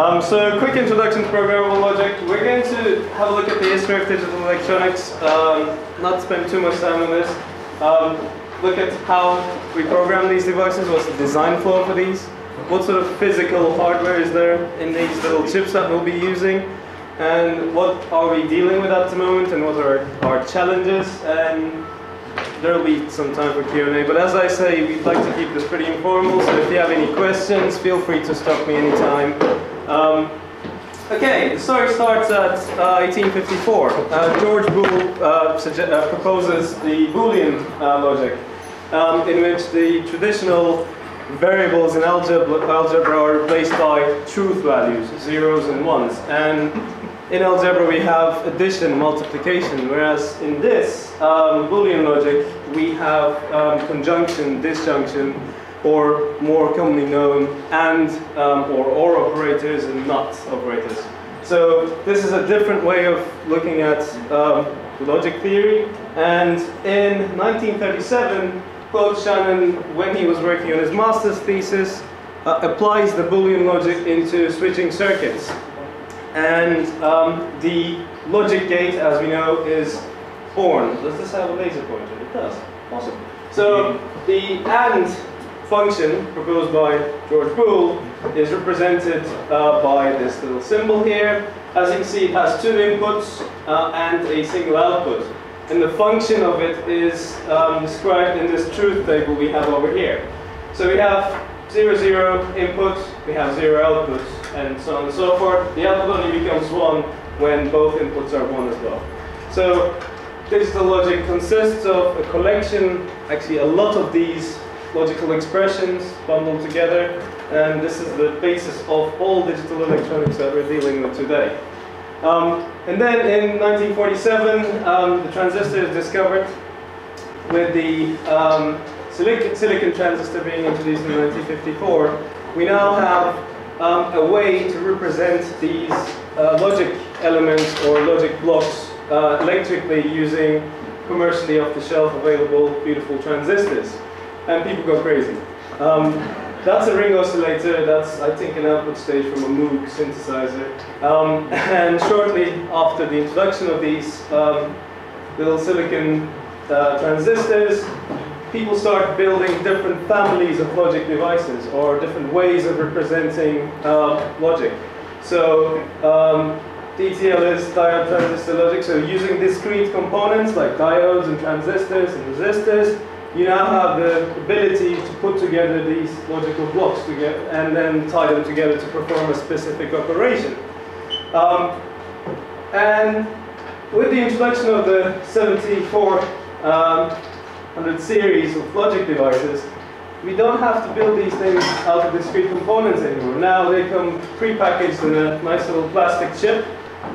Um, so, quick introduction to programmable logic. We're going to have a look at the history of digital electronics. Um, not spend too much time on this. Um, look at how we program these devices. What's the design flow for these? What sort of physical hardware is there in these little chips that we'll be using? And what are we dealing with at the moment? And what are our challenges? And there will be some time for Q&A, but as I say, we'd like to keep this pretty informal, so if you have any questions, feel free to stop me anytime. Um, okay, the story starts at uh, 1854. Uh, George Boole uh, uh, proposes the Boolean uh, logic, um, in which the traditional variables in algebra, algebra are replaced by truth values, zeros and ones. And in algebra we have addition, multiplication, whereas in this um, Boolean logic we have um, conjunction, disjunction, or more commonly known AND um, or OR operators and NOT operators. So this is a different way of looking at um, logic theory. And in 1937, Claude Shannon, when he was working on his master's thesis, uh, applies the Boolean logic into switching circuits. And um, the logic gate, as we know, is born. Does this have a laser pointer? It does. Awesome. So the AND function proposed by George Boole is represented uh, by this little symbol here. As you can see, it has two inputs uh, and a single output. And the function of it is um, described in this truth table we have over here. So we have 0, 0 input, we have 0 output, and so on and so forth. The output only becomes 1 when both inputs are 1 as well. So digital logic consists of a collection, actually a lot of these logical expressions bundled together, and this is the basis of all digital electronics that we're dealing with today. Um, and then in 1947, um, the transistor is discovered with the um, silicon, silicon, transistor being introduced in 1954. We now have um, a way to represent these uh, logic elements or logic blocks uh, electrically using commercially off-the-shelf available beautiful transistors. And people go crazy. Um, that's a ring oscillator, that's I think an output stage from a Moog synthesizer. Um, and shortly after the introduction of these um, little silicon uh, transistors, people start building different families of logic devices or different ways of representing uh, logic. So um, DTL is diode transistor logic, so using discrete components like diodes and transistors and resistors, you now have the ability to put together these logical blocks together and then tie them together to perform a specific operation. Um, and with the introduction of the 7400 um, series of logic devices, we don't have to build these things out of discrete components anymore. Now they come pre-packaged in a nice little plastic chip.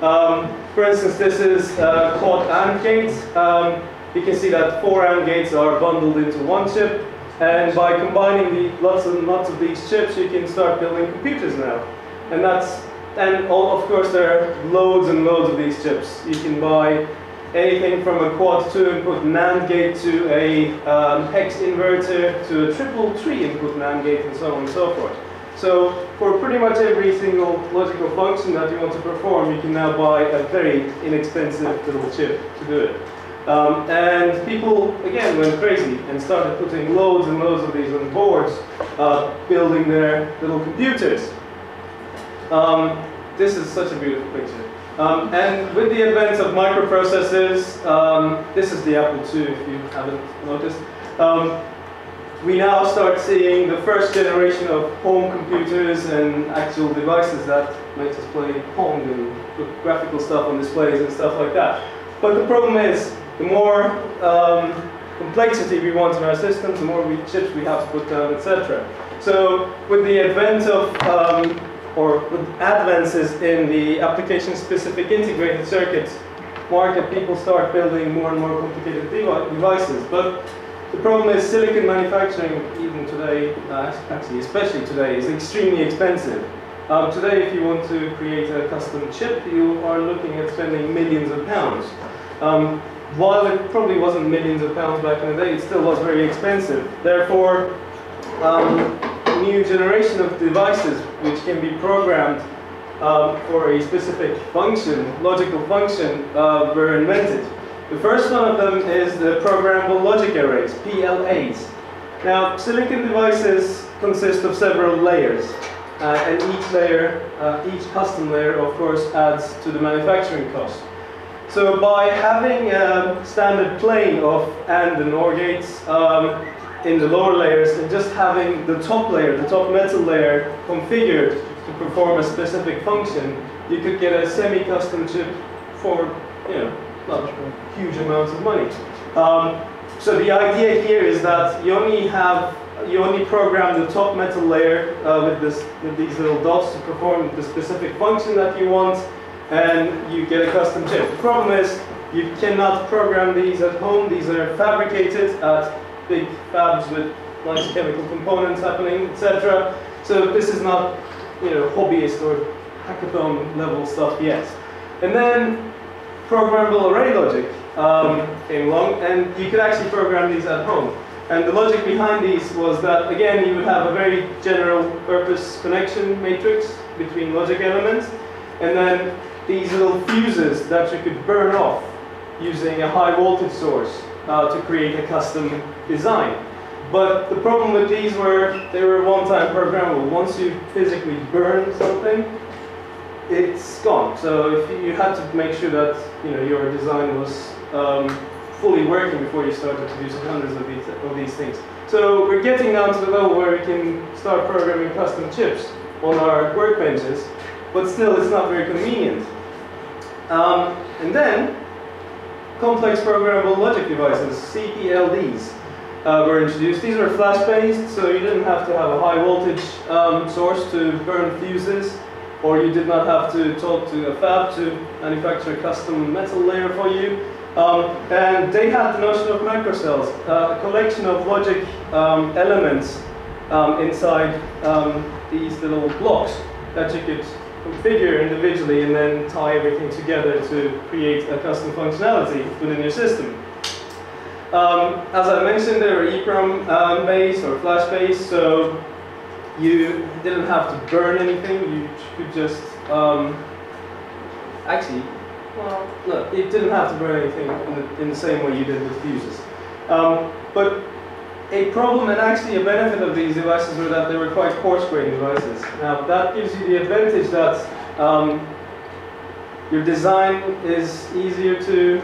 Um, for instance, this is a quad AND gate. Um, you can see that four AND gates are bundled into one chip. And by combining the lots and lots of these chips, you can start building computers now. And that's and all, of course there are loads and loads of these chips. You can buy anything from a quad 2 input NAND gate to a um, hex inverter to a triple 3 input NAND gate and so on and so forth. So for pretty much every single logical function that you want to perform, you can now buy a very inexpensive little chip to do it. Um, and people, again, went crazy and started putting loads and loads of these on boards, uh, building their little computers. Um, this is such a beautiful picture. Um, and with the advent of microprocessors, um, this is the Apple II if you haven't noticed, um, we now start seeing the first generation of home computers and actual devices that make us play Pong and put graphical stuff on displays and stuff like that. But the problem is, the more um, complexity we want in our systems, the more we, chips we have to put down, etc. So with the advent of, um, or with advances in the application-specific integrated circuits market, people start building more and more complicated devices. But the problem is silicon manufacturing, even today, uh, actually especially today, is extremely expensive. Um, today, if you want to create a custom chip, you are looking at spending millions of pounds. Um, while it probably wasn't millions of pounds back in the day, it still was very expensive. Therefore, um, new generation of devices which can be programmed um, for a specific function, logical function, uh, were invented. The first one of them is the programmable logic arrays, PLAs. Now, silicon devices consist of several layers, uh, and each layer, uh, each custom layer, of course, adds to the manufacturing cost. So by having a standard plane of AND and OR gates um, in the lower layers, and just having the top layer, the top metal layer, configured to perform a specific function, you could get a semi-custom chip for, you know, not huge amounts of money. Um, so the idea here is that you only have you only program the top metal layer uh, with this with these little dots to perform the specific function that you want, and you get a custom chip. The problem is you cannot program these at home. These are fabricated at big fabs with nice chemical components happening, etc. So this is not you know hobbyist or hackathon level stuff yet. And then programmable array logic um, came along, and you could actually program these at home. And the logic behind these was that, again, you would have a very general purpose connection matrix between logic elements, and then these little fuses that you could burn off using a high voltage source uh, to create a custom design. But the problem with these were they were one-time programmable. Once you physically burn something, it's gone. So if you, had to make sure that you know your design was um, fully working before you started to do hundreds of these, of these things. So we're getting down to the level where we can start programming custom chips on our workbenches, but still it's not very convenient. Um, and then complex programmable logic devices, CPLDs, uh, were introduced. These were flash-based, so you didn't have to have a high voltage um, source to burn fuses or you did not have to talk to a fab to manufacture a custom metal layer for you. Um, and they had the notion of macrocells, uh, a collection of logic um, elements um, inside um, these little blocks that you could configure individually and then tie everything together to create a custom functionality within your system. Um, as I mentioned, they were EEPROM um, based or flash based, so you didn't have to burn anything, you could just, um, actually, well, no, it didn't have to burn anything in the, in the same way you did with fuses. Um, but a problem and actually a benefit of these devices were that they were quite coarse-grained devices. Now that gives you the advantage that um, your design is easier to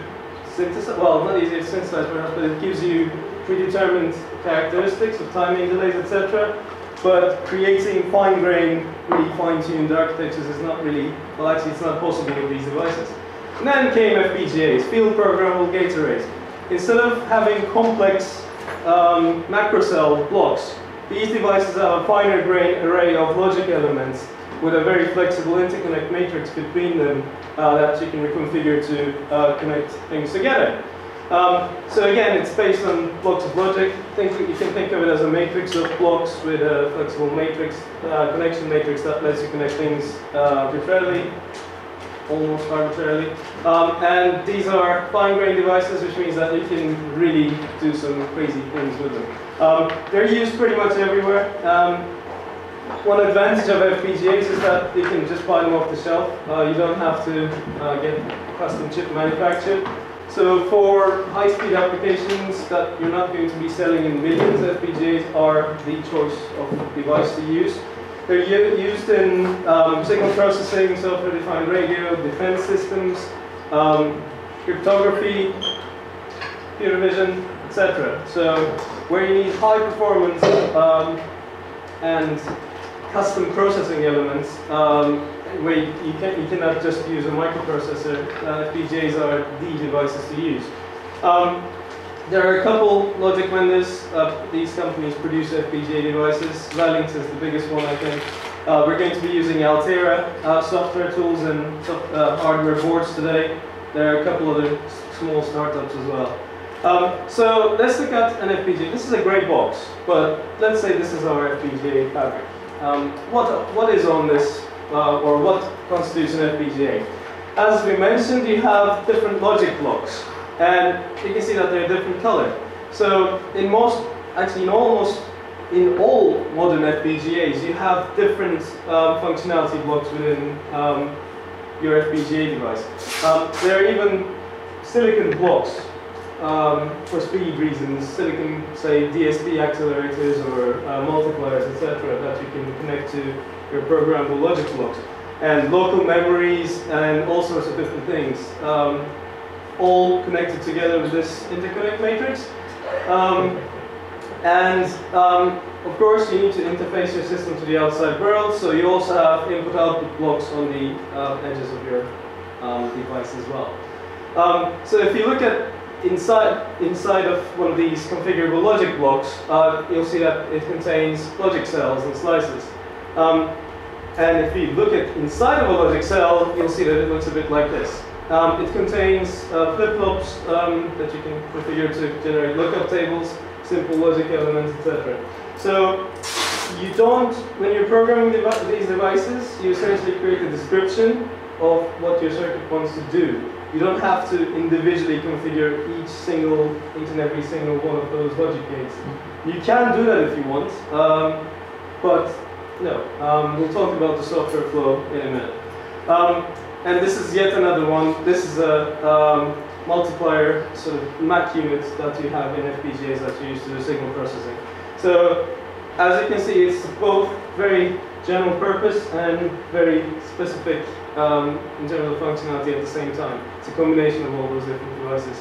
synthesize, well not easier to synthesize perhaps, but it gives you predetermined characteristics of timing delays, etc. But creating fine-grained, really fine-tuned architectures is not really, well actually it's not possible with these devices. And then came FPGAs, field programmable gate arrays. Instead of having complex um, macro cell blocks, these devices have a finer grained array of logic elements with a very flexible interconnect matrix between them uh, that you can reconfigure to uh, connect things together. Um, so again, it's based on blocks of logic. Think, you can think of it as a matrix of blocks with a flexible matrix, uh, connection matrix that lets you connect things uh, almost arbitrarily. Um, and these are fine-grained devices, which means that you can really do some crazy things with them. Um, they're used pretty much everywhere. Um, one advantage of FPGAs is that you can just buy them off the shelf. Uh, you don't have to uh, get custom chip manufactured. So for high-speed applications that you're not going to be selling in millions, FPGAs are the choice of device to use. They're used in um, signal processing, software-defined radio, defense systems, um, cryptography, computer vision, etc. So where you need high performance um, and custom processing elements, um, where you, can, you cannot just use a microprocessor. Uh, FPGAs are the devices to use. There are a couple logic vendors. Uh, these companies produce FPGA devices. Xilinx is the biggest one, I think. Uh, we're going to be using Altera uh, software tools and uh, hardware boards today. There are a couple other small startups as well. Um, so let's look at an FPGA. This is a great box, but let's say this is our FPGA fabric. Um, what, what is on this uh, or what constitutes an FPGA. As we mentioned, you have different logic blocks, and you can see that they're different color. So in most, actually in almost in all modern FPGAs, you have different um, functionality blocks within um, your FPGA device. Um, there are even silicon blocks um, for speed reasons, silicon, say, DSP accelerators or uh, multipliers, etc., that you can connect to your programmable logic blocks. And local memories and all sorts of different things, um, all connected together with this interconnect matrix. Um, and um, of course, you need to interface your system to the outside world, so you also have input-output blocks on the uh, edges of your um, device as well. Um, so if you look at inside, inside of one of these configurable logic blocks, uh, you'll see that it contains logic cells and slices. Um, and if you look at inside of a logic cell, you'll see that it looks a bit like this. Um, it contains uh, flip-flops um, that you can configure to generate lookup tables, simple logic elements, etc. So you don't, when you're programming these devices, you essentially create a description of what your circuit wants to do. You don't have to individually configure each single, each and every single one of those logic gates. You can do that if you want, um, but no. Um, we'll talk about the software flow in a minute. And this is yet another one. This is a um, multiplier sort of MAC unit that you have in FPGAs that you use to do signal processing. So as you can see, it's both very general purpose and very specific um, in terms of functionality at the same time. It's a combination of all those different devices,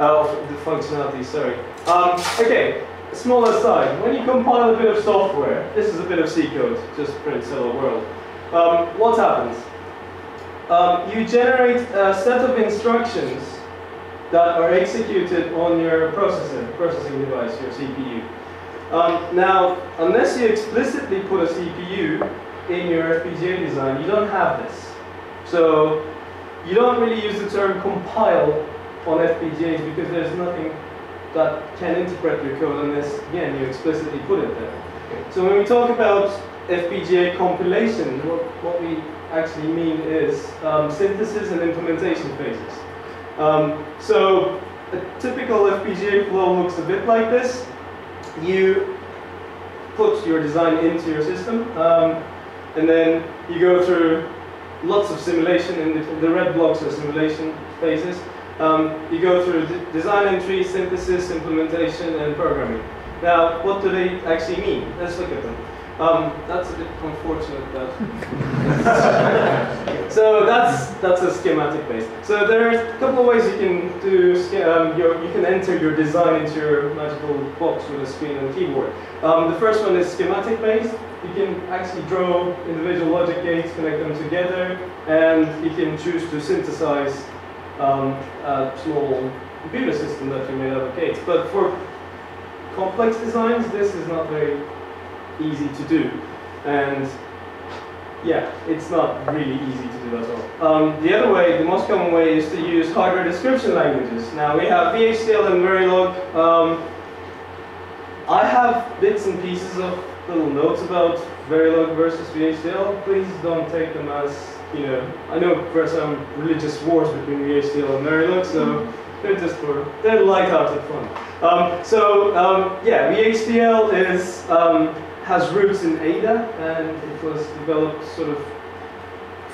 uh, of the functionality, sorry. Um, okay, a small aside. When you compile a bit of software, this is a bit of C code, just print hello world. Um, what happens? Um, you generate a set of instructions that are executed on your processor, processing device, your CPU. Um, now, unless you explicitly put a CPU in your FPGA design, you don't have this. So you don't really use the term compile on FPGAs because there's nothing that can interpret your code unless, again, you explicitly put it there. So when we talk about FPGA compilation, what, what we actually mean is um, synthesis and implementation phases. Um, so a typical FPGA flow looks a bit like this. You put your design into your system, um, and then you go through lots of simulation, and the, red blocks are simulation phases. Um, you go through design entry, synthesis, implementation, and programming. Now, what do they actually mean? Let's look at them. Um, that's a bit unfortunate. That so that's that's a schematic base. So there are a couple of ways you can do. Um, your, you can enter your design into your magical box with a screen and keyboard. Um, the first one is schematic based. You can actually draw individual logic gates, connect them together, and you can choose to synthesize um, a small computer system that you of gates. But for complex designs, this is not very easy to do. And yeah, it's not really easy to do at all. Um, the other way, the most common way, is to use hardware description languages. Now we have VHDL and Verilog. Um, I have bits and pieces of little notes about Verilog versus VHDL. Please don't take them as, you know, I know there are some religious wars between VHDL and Verilog, so they're just for, they're light-hearted fun. Um, so, um, yeah, VHDL is um, has roots in Ada, and it was developed sort of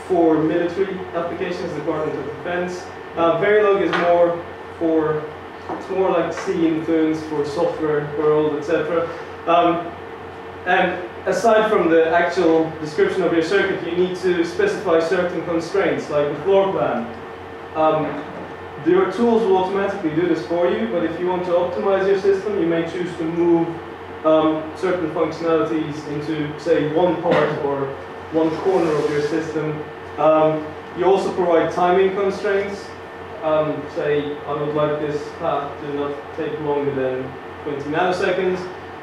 for military applications, Department of Defense. Uh, Verilog is more for, it's more like C influence for software world, etc. Um, and aside from the actual description of your circuit, you need to specify certain constraints, like the floor plan. Um, your tools will automatically do this for you, but if you want to optimize your system, you may choose to move um, certain functionalities into, say, one part or one corner of your system. Um, you also provide timing constraints. Um, say, I would like this path to not take longer than 20 nanoseconds.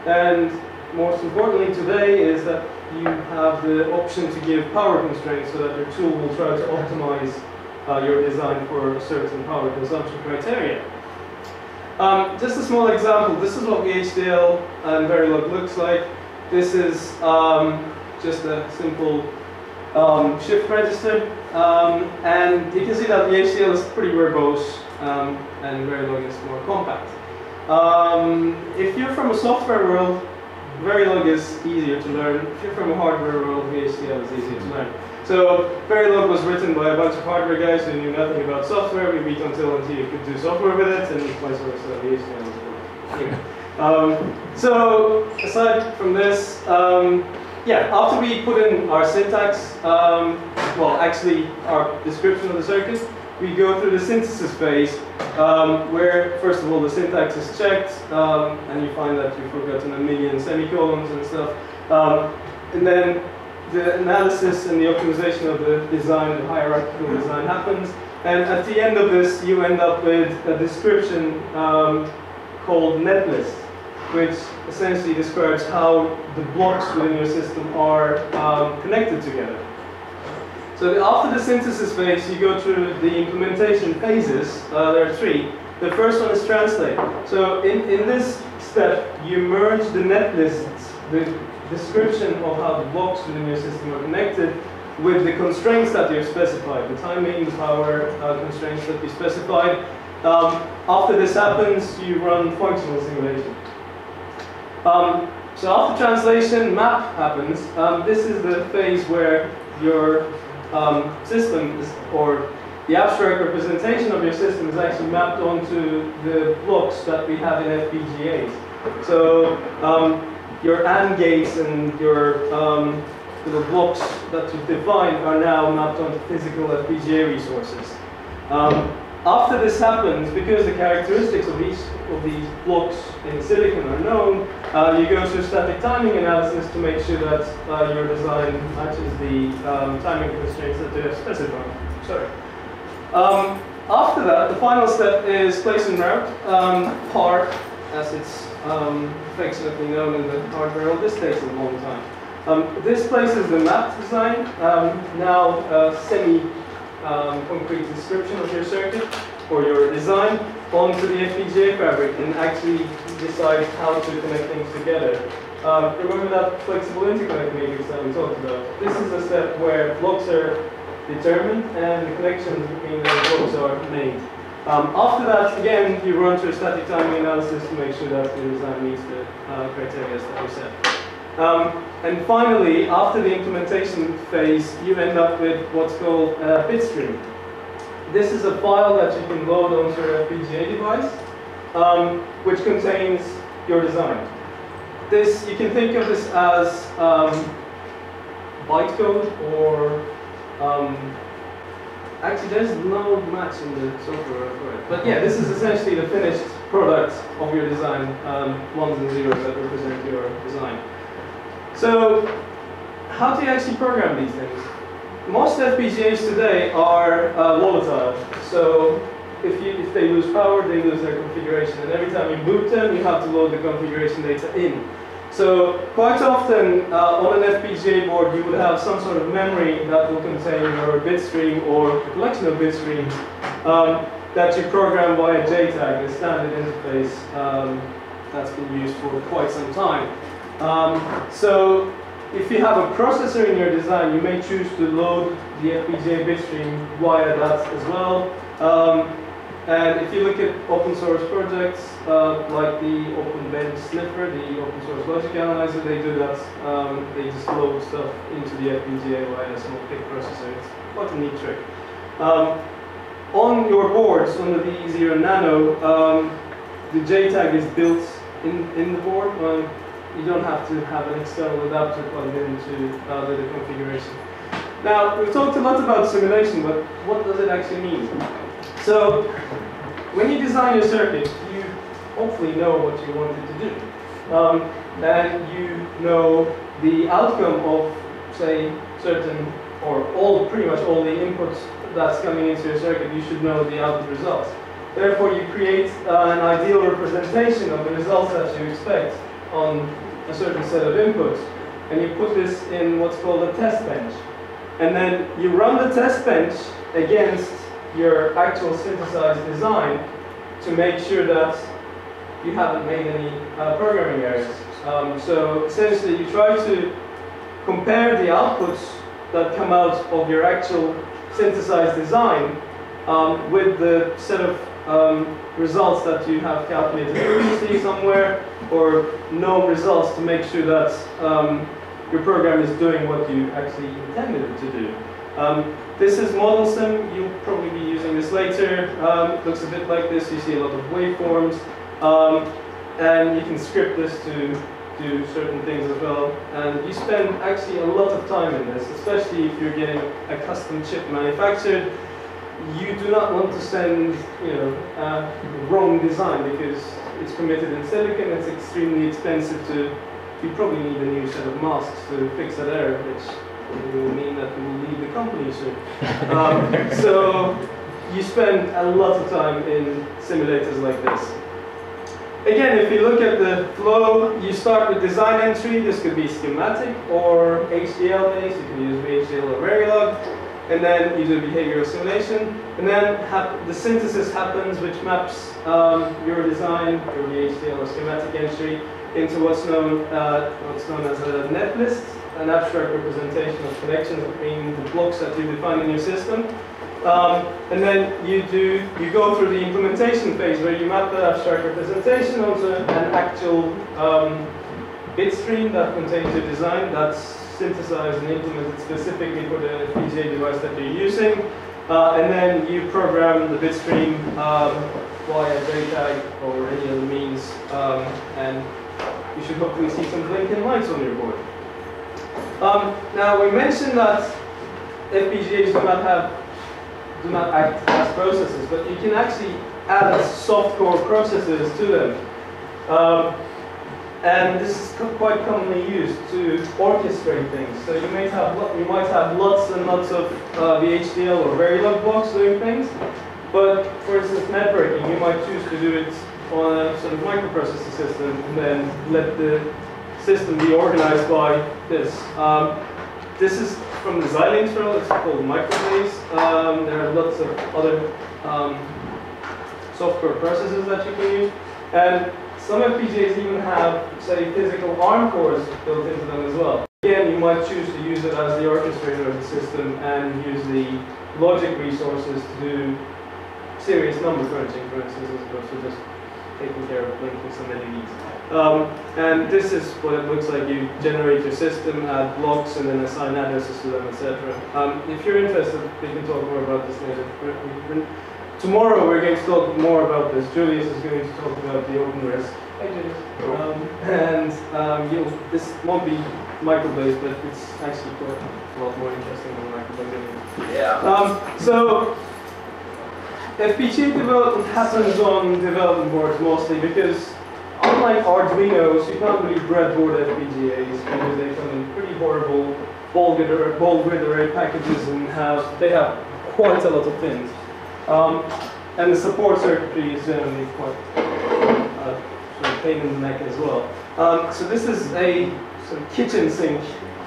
And most importantly today is that you have the option to give power constraints so that your tool will try to optimize uh, your design for certain power consumption criteria. Um, just a small example, this is what VHDL and Verilog looks like. This is um, just a simple um, shift register. Um, and you can see that VHDL is pretty verbose um, and Verilog is more compact. Um, if you're from a software world, Verilog is easier to learn. If you're from a hardware world, VHDL is easier to learn. So Verilog was written by a bunch of hardware guys who knew nothing about software. We beat until until you could do software with it, and vice versa. Anyway. Um, so aside from this, um, yeah, after we put in our syntax, um, well, actually our description of the circuit, we go through the synthesis phase, um, where first of all the syntax is checked, um, and you find that you've forgotten a million semicolons and stuff, um, and then the analysis and the optimization of the design, the hierarchical design happens, and at the end of this, you end up with a description called netlist which essentially describes how the blocks within your system are um, connected together. So after the synthesis phase, you go through the implementation phases. Uh, there are three. The first one is translate. So in, in this step, you merge the netlists, the description of how the blocks within your system are connected, with the constraints that you've specified, the timing, the power uh, constraints that you specified. Um, after this happens, you run functional simulation. Um, so after translation, map happens. Um, this is the phase where your um, system is, or the abstract representation of your system is actually mapped onto the blocks that we have in FPGAs. So um, your AND gates and your um, the blocks that you define are now mapped onto physical FPGA resources. Um, after this happens, because the characteristics of each of these blocks in silicon are known, uh, you go through static timing analysis to make sure that uh, your design matches the um, timing constraints that they have specified. Sorry. Um, after that, the final step is place and route. Um, PAR, as it's um, known in the hardware world, this takes a long time. Um, this places the map design, um, now uh, semi um, concrete description of your circuit or your design onto the FPGA fabric and actually decide how to connect things together. Um, remember that flexible interconnect matrix that we talked about? This is the step where blocks are determined and the connections between those blocks are made. Um, after that, again, you run through a static timing analysis to make sure that the design meets the uh, criteria that we set. Um, and finally, after the implementation phase, you end up with what's called a bitstream. This is a file that you can load onto your FPGA device, um, which contains your design. This, you can think of this as um, bytecode or um, actually there's no match in the software for it. But yeah, this is essentially the finished product of your design, um, ones and zeros that represent your design. So how do you actually program these things? Most FPGAs today are uh, volatile. So if, you, if they lose power, they lose their configuration. And every time you boot them, you have to load the configuration data in. So quite often uh, on an FPGA board, you would have some sort of memory that will contain your bit stream or a collection of bit streams um, that you program via JTAG, the standard interface um, that's been used for quite some time. Um, so if you have a processor in your design, you may choose to load the FPGA bitstream via that as well. And if you look at open source projects uh, like the OpenBench Sniffer, the open source logic analyzer, they do that. Um, they just load stuff into the FPGA via a small PIC processor. It's quite a neat trick. Um, on your boards, on the DE0 Nano, um, the JTAG is built in, in the board. Um, you don't have to have an external adapter plugged into uh, the configuration. Now, we've talked a lot about simulation, but what does it actually mean? So, when you design your circuit, you hopefully know what you want it to do. Um, and you know the outcome of, say, certain, or all, pretty much all the inputs that's coming into your circuit, you should know the output results. Therefore, you create uh, an ideal representation of the results that you expect on a certain set of inputs, and you put this in what's called a test bench. And then you run the test bench against your actual synthesized design to make sure that you haven't made any uh, programming errors. Um, so essentially you try to compare the outputs that come out of your actual synthesized design um, with the set of um, results that you have calculated previously somewhere or known results to make sure that um, your program is doing what you actually intended it to do. This is ModelSim. You'll probably be using this later. Um, it looks a bit like this. You see a lot of waveforms. Um, and you can script this to do certain things as well. And you spend actually a lot of time in this, especially if you're getting a custom chip manufactured. You do not want to send, you know, wrong design because it's committed in silicon. It's extremely expensive to. You probably need a new set of masks to fix that error, which will mean that you will leave the company soon. um, so you spend a lot of time in simulators like this. Again, if you look at the flow, you start with design entry. This could be schematic or HDL based. You can use VHDL or Verilog. And then you do behavioral simulation. And then the synthesis happens, which maps um, your design, your VHDL or schematic entry, into what's known, uh, what's known as a netlist, an abstract representation of connections between the blocks that you define in your system. Um, and then you do you go through the implementation phase where you map the abstract representation onto an actual um, bit stream that contains your design that's synthesized and implemented specifically for the FPGA device that you're using. Uh, and then you program the bit stream um, via JTAG or any other means, um, and you should hopefully see some blinking lights on your board. Um, now we mentioned that FPGAs do not have do not act as processors, but you can actually add soft core processors to them. Um, and this is quite commonly used to orchestrate things. So you might have you might have lots and lots of uh, VHDL or Verilog blocks doing things, but for instance, networking, you might choose to do it on a sort of microprocessor system and then let the system be organized by this. Um, this is from the Xilinx kernel, it's called MicroBlaze. Um, there are lots of other um, software processes that you can use. And some FPGAs even have, say, physical ARM cores built into them as well. Again, you might choose to use it as the orchestrator of the system and use the logic resources to do serious number crunching, for instance, as opposed to just taking care of blinking some LEDs. Um, and this is what it looks like. You generate your system, add blocks, and then assign addresses to them, etc. Um, if you're interested, we can talk more about this later. Tomorrow we're going to talk more about this. Julius is going to talk about the OpenRISC. Hey, Julius. Um, and um, this won't be MicroBlaze, but it's actually quite a lot more interesting than MicroBlaze. Yeah. Um, so FPGA development happens on development boards mostly because unlike Arduinos, you can't really breadboard FPGAs because they come in pretty horrible ball grid, packages and have they have quite a lot of pins. Um, and the support circuitry is generally quite uh, sort of pain in the neck as well. Um, so this is a sort of kitchen sink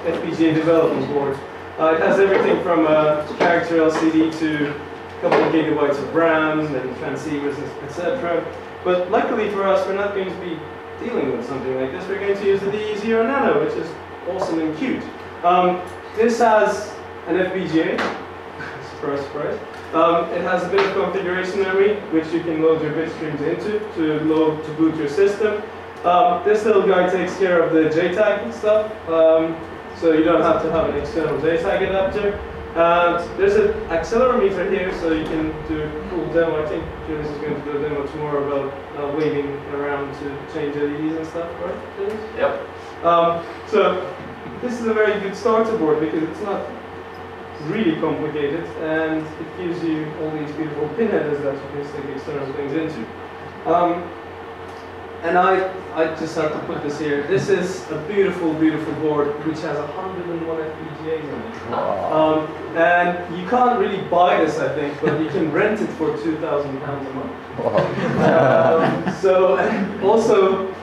FPGA development board. Uh, it has everything from a character LCD to couple of gigabytes of RAM and transceivers, etc. But luckily for us, we're not going to be dealing with something like this. We're going to use the DE0 Nano, which is awesome and cute. Um, this has an FPGA, surprise, surprise. Um, it has a bit of configuration memory, which you can load your bit streams into to load to boot your system. Um, this little guy takes care of the JTAG stuff, um, so you don't have to have an external JTAG adapter. And there's an accelerometer here, so you can do a cool demo. I think Julius is going to do a demo tomorrow about uh, waving around to change LEDs and stuff, right, Julius? Yep. Um, so this is a very good starter board because it's not really complicated and it gives you all these beautiful pin headers that you can stick external things into. Um, and I, I just have to put this here. This is a beautiful, beautiful board which has 101 FPGAs on it. Um, and you can't really buy this, I think, but you can rent it for 2,000 pounds a month. Wow. um, so, also,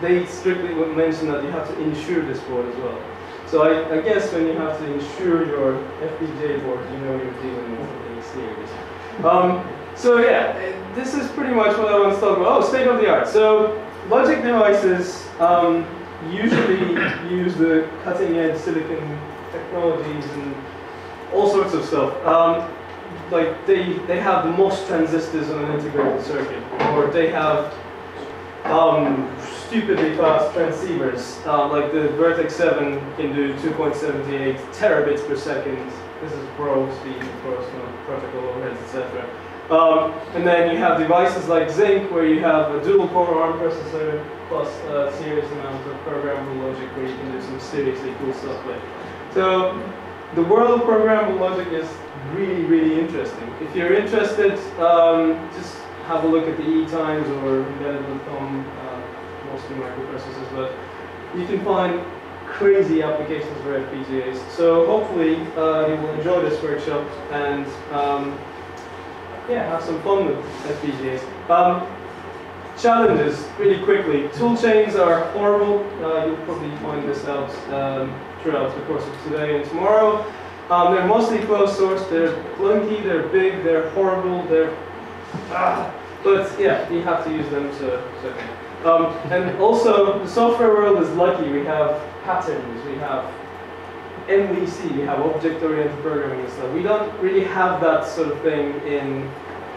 they strictly mention that you have to insure this board as well. So I, I, guess when you have to insure your FPGA board, you know you're dealing with something serious. Um, so yeah, this is pretty much what I want to talk about. Oh, state of the art. So logic devices um, usually use the cutting edge silicon technologies and all sorts of stuff. Um, like they they have the most transistors on an integrated circuit, or they have um, stupidly fast transceivers. Uh, like the Virtex 7 can do 2.78 terabits per second. This is pro speed, of course, not protocol overheads, etc. Um, and then you have devices like Zynq, where you have a dual core ARM processor plus a serious amount of programmable logic, where you can do some seriously cool stuff with. So the world of programmable logic is really, really interesting. If you're interested, um, just have a look at the EE Times or embedded.com, uh, mostly microprocessors, but you can find crazy applications for FPGAs. So hopefully uh, you will enjoy this workshop and um, yeah, have some fun with FPGAs. Um, challenges, really quickly. Tool chains are horrible. Uh, you'll probably find this out um, throughout the course of today and tomorrow. Um, they're mostly closed source. They're clunky. They're big. They're horrible. They're ah, but yeah, you have to use them. So okay. Um, and also, the software world is lucky. We have patterns. We have MVC. We have object-oriented programming and stuff. We don't really have that sort of thing in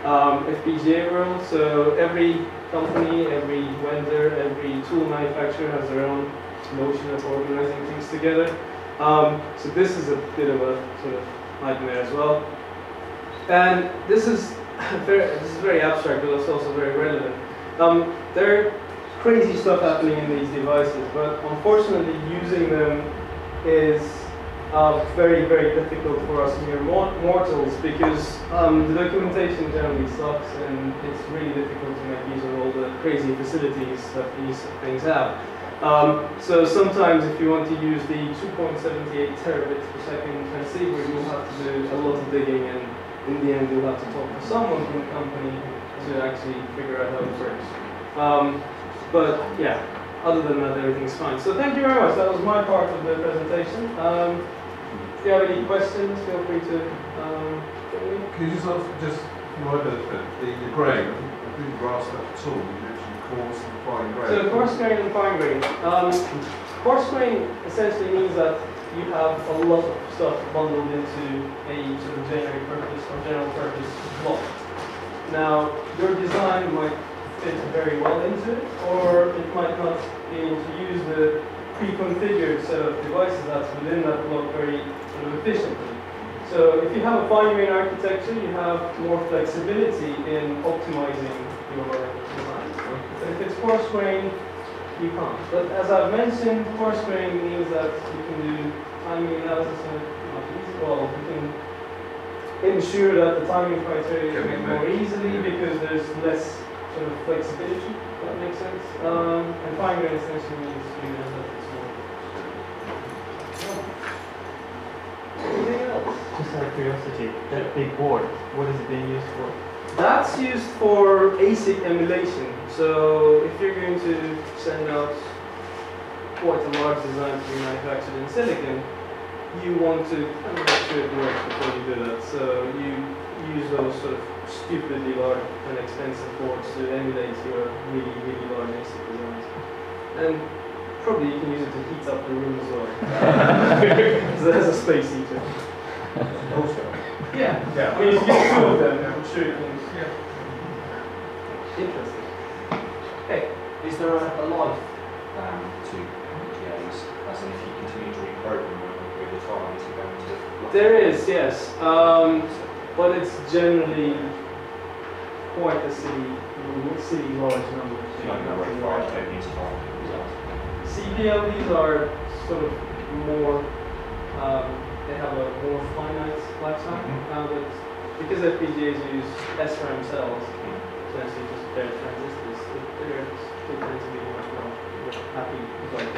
um, FPGA world. So every company, every vendor, every tool manufacturer has their own notion of organizing things together. Um, so this is a bit of a sort of nightmare as well. And this is very, this is very abstract, but it's also very relevant. Um, there are crazy stuff happening in these devices, but unfortunately using them is uh, very, very difficult for us mere mortals because um, the documentation generally sucks and it's really difficult to make use of all the crazy facilities that these things have. Um, so sometimes if you want to use the 2.78 terabits per second transceiver, you'll have to do a lot of digging and in the end you'll have to talk to someone from the company to actually figure out how it works. Um, but yeah, other than that everything's fine. So thank you very much, that was my part of the presentation. Um, if you have any questions, feel free to um, Can you just, ask, just my benefit, the, the grain, I didn't grasp that at all You mentioned coarse and fine grain? So the coarse grain and fine grain. Um, coarse grain essentially means that you have a lot of stuff bundled into a sort of generic purpose or general purpose block. Now, your design might fit very well into it, or it might not be able to use the pre-configured set of devices that's within that block very sort of efficiently. So if you have a fine grain architecture, you have more flexibility in optimizing your design. But If it's coarse grain, you can't. But as I've mentioned, coarse grain means that you can do timing analysis well, you can ensure that the timing criteria is more easily because there's less sort of flexibility. That makes sense. Um, and fine grain essentially means you know that it's more. Anything else? Just out of curiosity, that big board, what is it being used for? That's used for ASIC emulation. So if you're going to send out quite a large design to be manufactured in silicon, you want to make sure it works before you do that. So you use those sort of stupidly large and expensive boards to emulate your really, really large ASIC designs. And probably you can use it to heat up the room as well. so there's a space heater. Also. Yeah. Yeah. I mean, if you get two of them, I'm sure you can. Yeah. Interesting. Okay. Is there a, a life um, to FPGAs? As in, if you continue to reprogram over the time, is it going to? There is, yes. Um, but it's generally quite a city, city large number. You know, like five, ten years time. CPLDs are sort of more, um, they have a more finite lifetime. Mhm. Uh, but because FPGAs use SRAM cells, essentially just bare transistors, they're, they tend to be much more happy with like.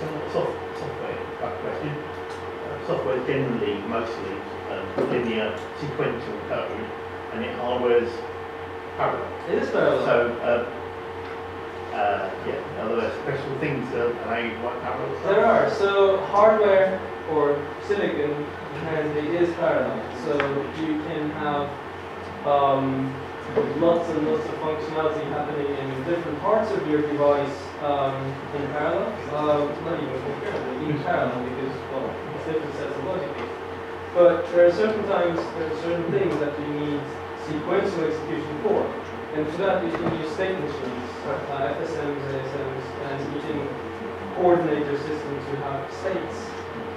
Some soft, software question. Uh, software is generally mostly um, linear sequential code and it hardware's parallel. It is parallel. So, uh, uh, yeah, are there special things that allow you to parallel? There are. So hardware or silicon inherently is parallel. So you can have um, lots and lots of functionality happening in different parts of your device um, in parallel. Uh, not even concurrently, in parallel because well, it's different sets of logic. But there are certain times, there are certain things that you need sequential execution for. And for that, you can use state machines, uh, FSMs, ASMs, and you can coordinate your system to have states.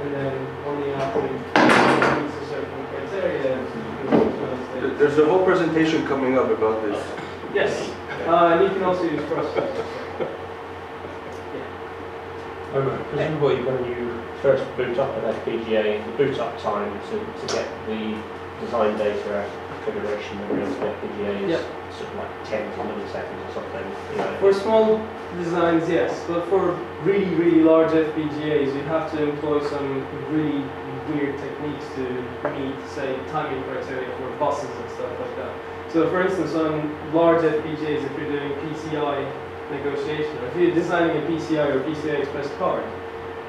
And then only after it meets a certain criteria, you can switch one There- state. There's a whole presentation coming up about this. Yes, uh, and you can also use cross. Um, presumably when you first boot up an FPGA, the boot up time to, to get the design data out of configuration memory onto the FPGA is Yeah. Like 10 milliseconds or something, you know. For small designs, yes, but for really, really large FPGAs, you have to employ some really weird techniques to meet, say, timing criteria for buses and stuff like that. So, for instance, on large FPGAs, if you're doing PCI negotiation, or if you're designing a PCI or PCI Express card,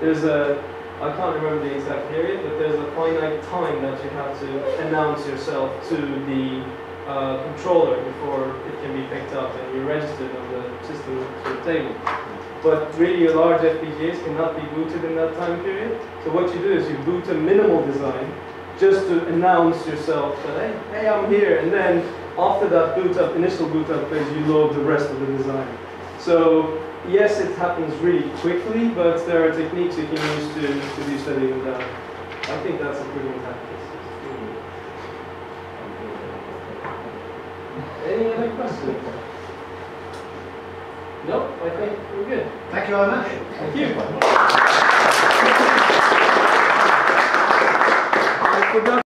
there's a, I can't remember the exact period, but there's a finite time that you have to announce yourself to the uh, controller before it can be picked up and you're registered on the system table. But really, large FPGAs cannot be booted in that time period. So what you do is you boot a minimal design just to announce yourself that hey, hey, I'm here. And then after that boot up, initial boot up phase, you load the rest of the design. So yes, it happens really quickly, but there are techniques you can use to reduce that even down. I think that's a pretty practice. Any other questions? No, I think we're good. Thank you very much. Thank you. I forgot